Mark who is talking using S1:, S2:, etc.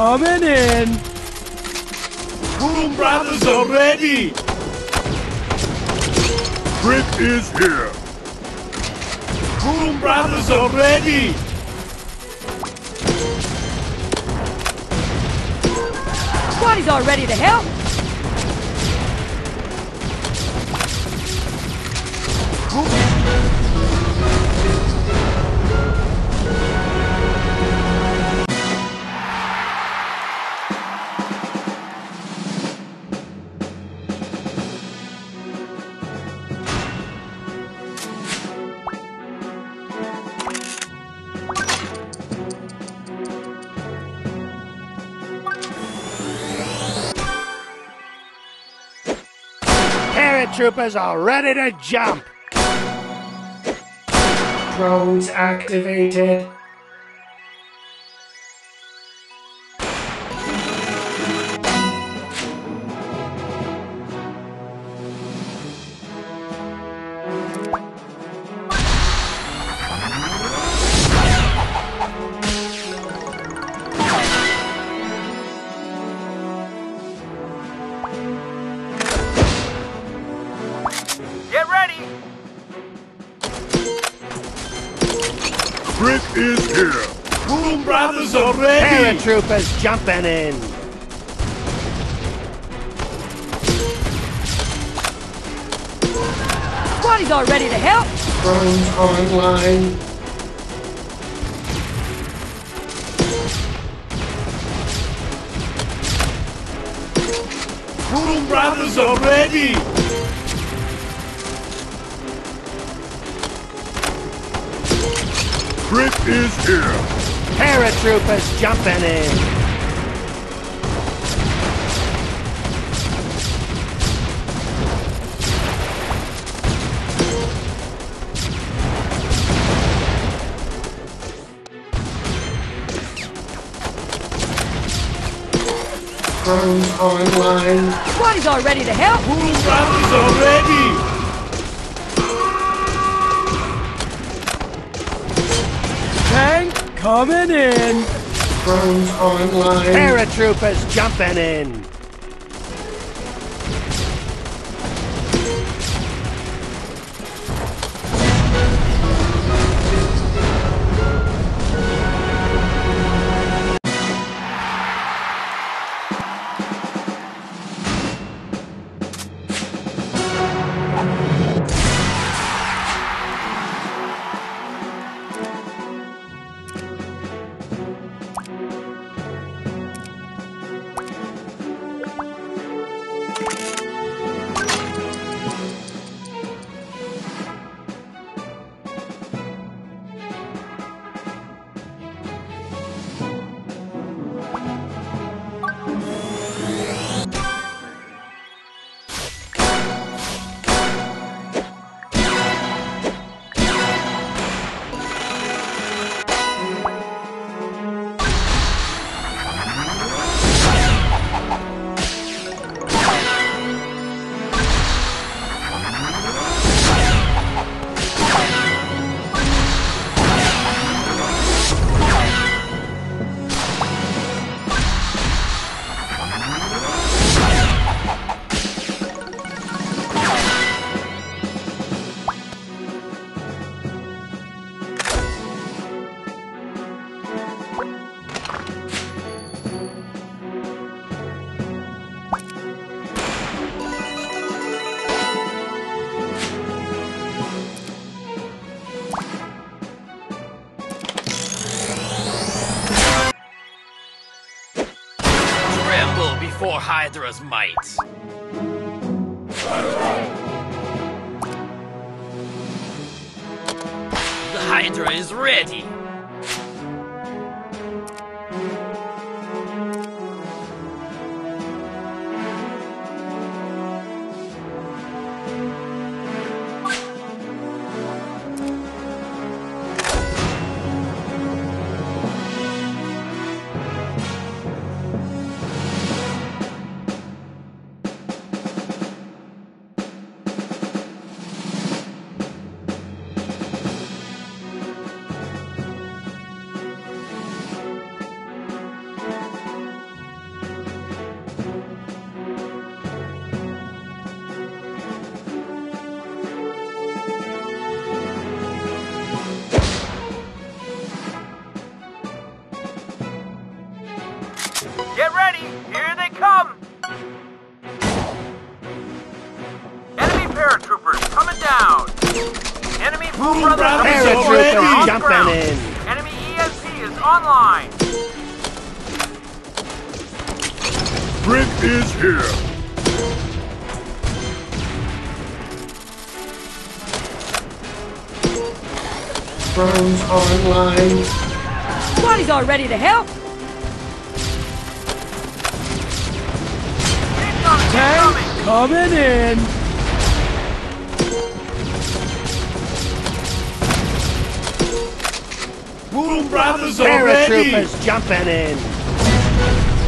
S1: coming in.
S2: Boom Brothers are ready!
S3: Brick is here.
S2: Boom Brothers are ready!
S4: Squaddies all ready to help.
S5: Paratroopers are ready to jump.
S6: Drones activated.
S3: Brick is here.
S2: Boom Brothers are ready!
S5: Paratroopers jumping in.
S4: Squaddies all ready to help.
S6: Drones online.
S2: Boom Brothers are ready!
S3: Brick is here.
S5: Paratroopers jumping in.
S6: Drones online.
S4: Squaddies all ready to help.
S2: Boom Brothers are!
S1: Tank coming in.
S6: Drones online.
S5: Paratroopers jumping in.
S7: Before Hydra's might. The Hydra is ready. Get ready,
S2: here
S7: they
S2: come!
S5: Enemy paratroopers
S7: coming
S5: down!
S7: Enemy Boom Brothers paratroopers jumping
S5: in!
S7: Enemy ESP is online!
S3: Brick is here!
S6: drones online.
S4: Squaddies all ready to help.
S1: Coming in.
S2: Boom Brothers already.
S5: Paratroopers jumping in.